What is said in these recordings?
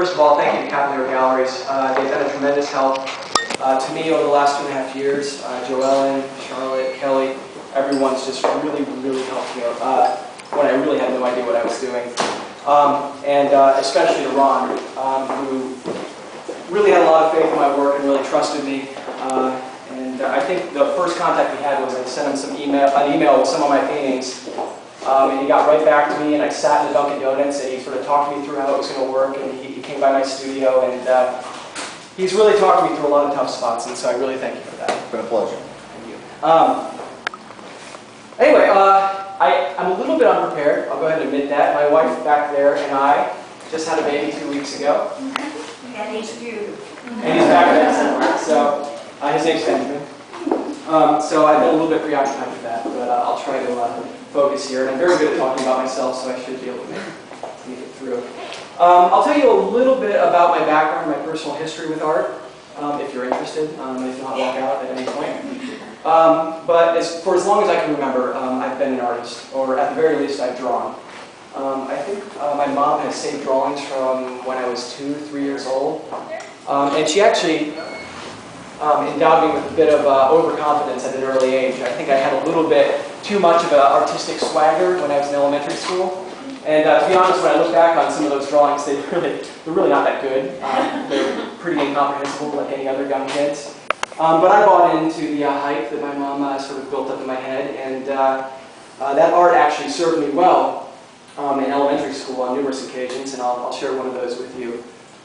first of all, thank you to Cavalier Galleries. Uh, they've been a tremendous help uh, to me over the last two and a half years. Uh, Joellen, Charlotte, Kelly, everyone's just really, really helped me uh, when I really had no idea what I was doing. Um, and uh, especially to Ron, um, who really had a lot of faith in my work and really trusted me. Uh, and uh, I think the first contact we had was I sent him some email, an email with some of my paintings. Um, and he got right back to me, and I sat in the Dunkin' Donuts, and he sort of talked me through how it was going to work, and he, he, came by my studio, and uh, he's really talked me through a lot of tough spots, and so I really thank you for that. It's been a pleasure. Thank you. Um, anyway, uh, I, I'm a little bit unprepared. I'll go ahead and admit that. My wife back there and I just had a baby two weeks ago, And he's you. and he's back there somewhere. So uh, his name's Benjamin. Um, so I've been a little bit preoccupied with that, but uh, I'll try to uh, focus here. And I'm very good at talking about myself, so I should be able to make, make it through. Um, I'll tell you a little bit about my background, my personal history with art, um, if you're interested. Um, if not, walk out at any point. Um, but as, for as long as I can remember, um, I've been an artist, or at the very least, I've drawn. Um, I think uh, my mom has saved drawings from when I was two, three years old. Um, and she actually endowed me with a bit of uh, overconfidence at an early age. I think I had a little bit too much of an artistic swagger when I was in elementary school. And uh, to be honest, when I look back on some of those drawings, they really, they're really not that good. Um, they're pretty incomprehensible like any other young kids. Um, but I bought into the uh, hype that my mom uh, sort of built up in my head, and uh, uh, that art actually served me well um, in elementary school on numerous occasions, and I'll, I'll share one of those with you.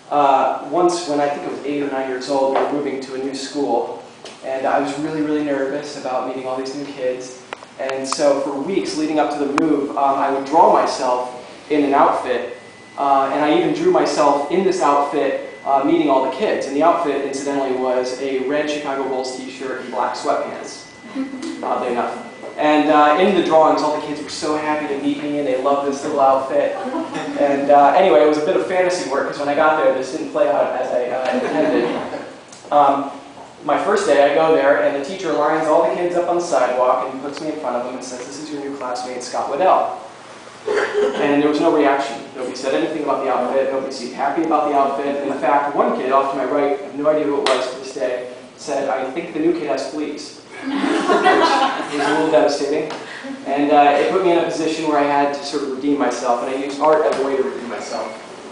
Uh, once, when I think I was eight or nine years old, we were moving to a new school, and I was really, really nervous about meeting all these new kids. And so for weeks leading up to the move, um, I would draw myself in an outfit, uh, and I even drew myself in this outfit uh, meeting all the kids. And the outfit, incidentally, was a red Chicago Bulls t-shirt and black sweatpants, oddly enough. And uh, in the drawings, all the kids were so happy to meet me, and they loved this little outfit. And uh, anyway, it was a bit of fantasy work, because when I got there, this didn't play out as I uh, intended. Um, my first day, I go there, and the teacher lines all the kids up on the sidewalk, and puts me in front of them and says, this is your new classmate, Scott Waddell. And there was no reaction. Nobody said anything about the outfit. Nobody seemed happy about the outfit. In fact, one kid off to my right, I have no idea who it was to this day, said, I think the new kid has fleas. It was a little devastating. And uh, it put me in a position where I had to sort of redeem myself, and I used art as a way to redeem myself.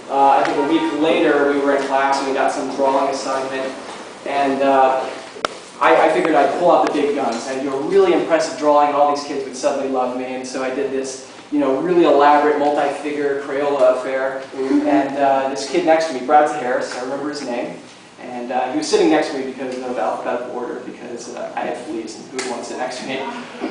Uh, I think a week later, we were in class and we got some drawing assignment, and uh, I, I, figured I'd pull out the big guns. I'd do a really impressive drawing, and all these kids would suddenly love me, and so I did this you know, really elaborate multi-figure Crayola affair. And uh, this kid next to me, Brad Harris, I remember his name, and uh, he was sitting next to me because of alphabetical order, because uh, I had fleas and who would want to next to me.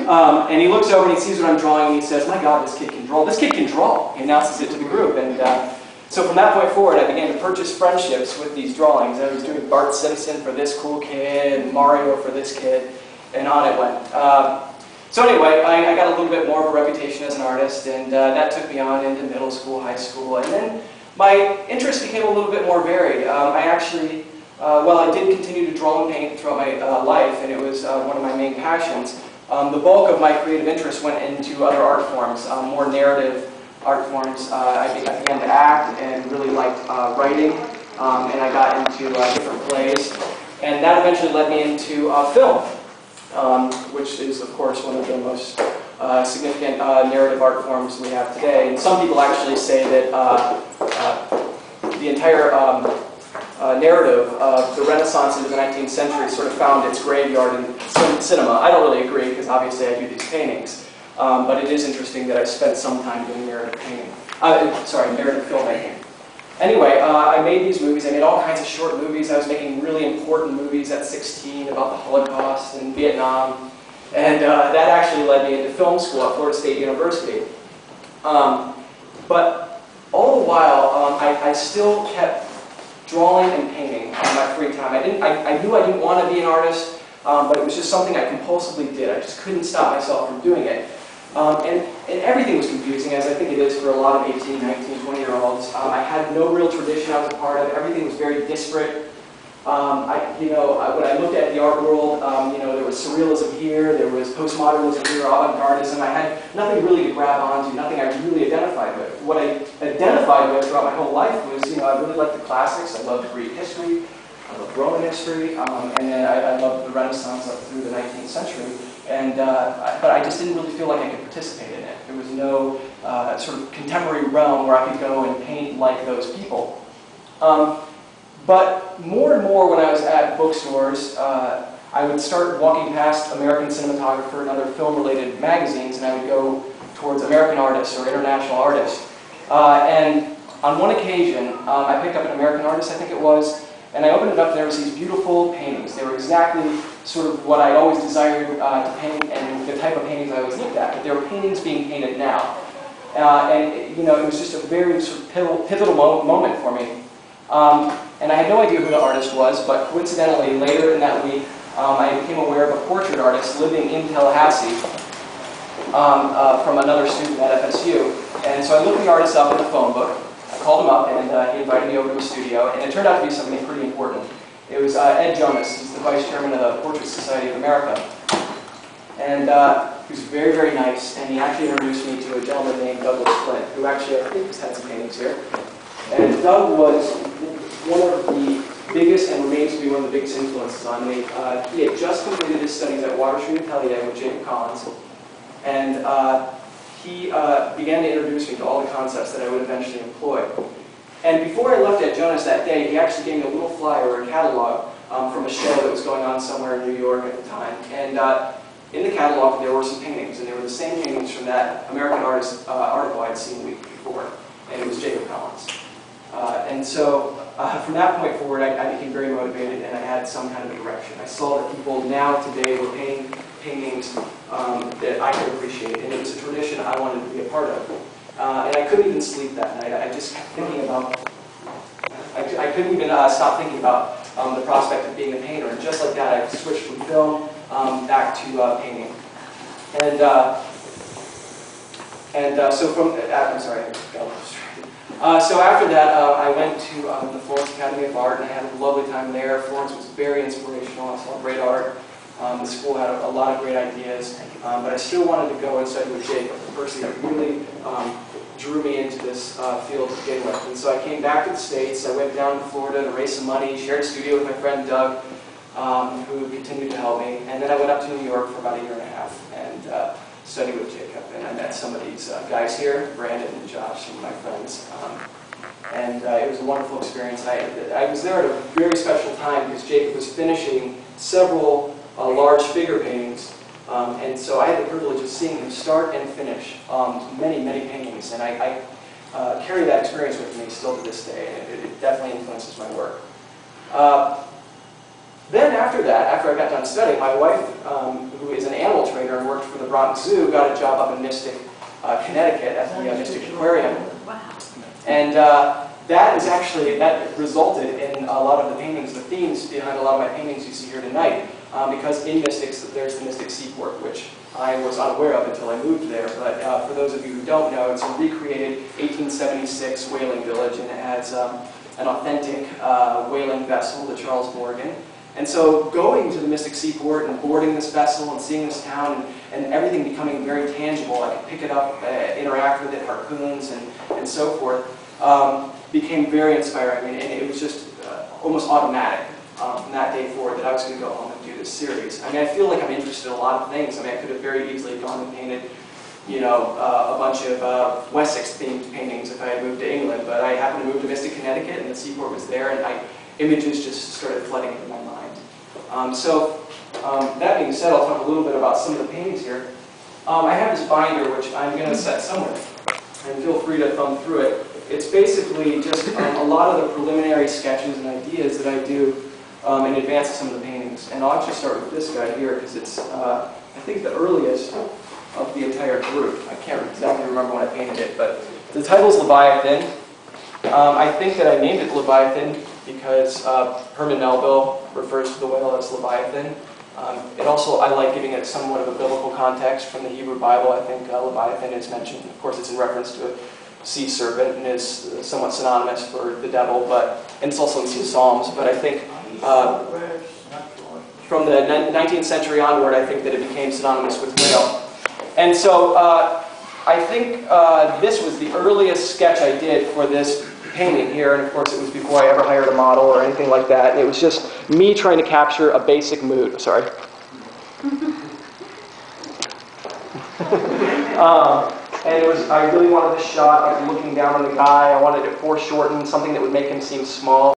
Um, and he looks over and he sees what I'm drawing and he says, my God, this kid can draw. This kid can draw. He announces it to the group. And uh, so from that point forward, I began to purchase friendships with these drawings. I was doing Bart Simpson for this cool kid, Mario for this kid, and on it went. Uh, so anyway, I, I, got a little bit more of a reputation as an artist, and uh, that took me on into middle school, high school, and then my interest became a little bit more varied. Um, I actually, uh, well, I did continue to draw and paint throughout my uh, life, and it was uh, one of my main passions. Um, the bulk of my creative interest went into other art forms, um, more narrative art forms. Uh, I, began to act and really liked uh, writing, um, and I got into different plays, and that eventually led me into film um, which is, of course, one of the most uh, significant uh, narrative art forms we have today. And some people actually say that uh, uh the entire um, uh, narrative of the Renaissance into the 19th century sort of found its graveyard in cinema. I don't really agree, because obviously I do these paintings. Um, but it is interesting that I spent some time doing narrative painting. Uh, sorry, narrative filmmaking. Anyway, uh, I made these movies. I made all kinds of short movies. I was making really important movies at 16 about the Holocaust and Vietnam. And uh, that actually led me into film school at Florida State University. Um, but all the while, um, I, I, still kept drawing and painting on my free time. I, didn't, I, I knew I didn't want to be an artist, um, but it was just something I compulsively did. I just couldn't stop myself from doing it. Um, and, and, everything was confusing, as I think it is for a lot of 18, 19, 20-year-olds. Um, I had no real tradition I was a part of. Everything was very disparate. Um, I, you know, I, when I looked at the art world, um, you know, there was surrealism here, there was postmodernism here, avant-gardism. I had nothing really to grab onto, nothing I really identified with. What I identified with throughout my whole life was, you know, I really liked the classics. I loved Greek history, I love Roman history, um, and then I, I loved the Renaissance up through the 19th century. And, uh, I- but I just didn't really feel like I could participate in it. There was no uh, sort of contemporary realm where I could go and paint like those people. Um, but more and more when I was at bookstores, uh, I would start walking past American Cinematographer and other film-related magazines, and I would go towards American artists or international artists. Uh, and on one occasion, um, I picked up an American artist, I think it was, and I opened it up, and there was these beautiful paintings. They were exactly sort of what I'd always desired uh, to paint, and the type of paintings I always looked at. But there were paintings being painted now. Uh, and, you know, it was just a very sort of pivotal, pivotal mo- moment for me. Um, and I had no idea who the artist was, but coincidentally, later in that week, um, I became aware of a portrait artist living in Tallahassee um, uh, from another student at FSU. And so I looked the artist up in the phone book. Called him up, and uh, he invited me over to his studio. And it turned out to be something pretty important. It was uh, Ed Jonas. He's the vice chairman of the Portrait Society of America. And uh, he was very, very nice. And he actually introduced me to a gentleman named Douglas Flint, who actually I think has had some paintings here. And Doug was one of the biggest and remains to be one of the biggest influences on me. Uh, he had just completed his studies at Water Street Atelier with Jacob Collins. And uh, he uh, began to introduce me to all the concepts that I would eventually employ. And before I left Ed Jonas that day, he actually gave me a little flyer or a catalog um, from a show that was going on somewhere in New York at the time. And uh, in the catalog, there were some paintings, and they were the same paintings from that American artist uh, article I had seen a week before, and it was Jacob Collins. Uh, and so uh, from that point forward, I, I became very motivated, and I had some kind of direction. I saw that people now today were painting paintings um, that I could appreciate, and it was a tradition I wanted to be a part of. Uh, and I couldn't even sleep that night. I just kept thinking about, I, I couldn't even uh, stop thinking about um, the prospect of being a painter. And just like that, I switched from film um, back to uh, painting. And, uh, and uh, so from, uh, I'm sorry. Uh, so after that, uh, I went to um, the Florence Academy of Art and I had a lovely time there. Florence was very inspirational. I saw great art. Um, the school had a, a lot of great ideas, um, but I still wanted to go and study with Jacob, the person that really um, drew me into this uh, field to begin with. And so I came back to the States. I went down to Florida to raise some money, shared a studio with my friend Doug, um, who continued to help me. And then I went up to New York for about a year and a half and uh, studied with Jacob. And I met some of these uh, guys here, Brandon and Josh, some of my friends. Um, and uh, it was a wonderful experience. I, I was there at a very special time because Jacob was finishing several uh, large figure paintings. Um, and so I had the privilege of seeing him start and finish um, many, many paintings. And I, I uh, carry that experience with me still to this day, and it, it definitely influences my work. Uh, then after that, after I got done studying, my wife, um, who is an animal trainer and worked for the Bronx Zoo, got a job up in Mystic, uh, Connecticut at the uh, Mystic Aquarium. Wow. And uh, that is actually, that resulted in a lot of the paintings, the themes behind a lot of my paintings you see here tonight. Um, because in Mystics, there's the Mystic Seaport, which I was unaware of until I moved there. But uh, for those of you who don't know, it's a recreated 1876 whaling village, and it has um, an authentic uh, whaling vessel, the Charles Morgan. And so going to the Mystic Seaport and boarding this vessel and seeing this town and, and everything becoming very tangible, I could pick it up, uh, interact with it, harpoons and, and so forth, um, became very inspiring. And, it was just uh, almost automatic um, from that day forward that I was going to go home do this series. I mean, I feel like I'm interested in a lot of things. I mean, I could have very easily gone and painted, you know, uh, a bunch of uh, Wessex-themed paintings if I had moved to England, but I happened to move to Mystic, Connecticut, and the seaport was there, and I, images just started flooding into my mind. Um, so, um, that being said, I'll talk a little bit about some of the paintings here. Um, I have this binder, which I'm going to set somewhere, and feel free to thumb through it. It's basically just um, a lot of the preliminary sketches and ideas that I do um, in advance of some of the paintings. And I'll actually start with this guy here, because it's, uh, I think, the earliest of the entire group. I can't exactly remember when I painted it, but the title's Leviathan. Um, I think that I named it Leviathan because uh, Herman Melville refers to the whale as Leviathan. Um, it also, I like giving it somewhat of a biblical context from the Hebrew Bible. I think uh, Leviathan is mentioned. Of course, it's in reference to a sea serpent and is somewhat synonymous for the devil, but and it's also in some Psalms. But I think uh, from the 19th century onward, I think that it became synonymous with whale. And so uh, I think uh, this was the earliest sketch I did for this painting here, and of course it was before I ever hired a model or anything like that. And it was just me trying to capture a basic mood. Sorry. um, and it was I really wanted this shot of looking down on the guy. I wanted it foreshortened, something that would make him seem small.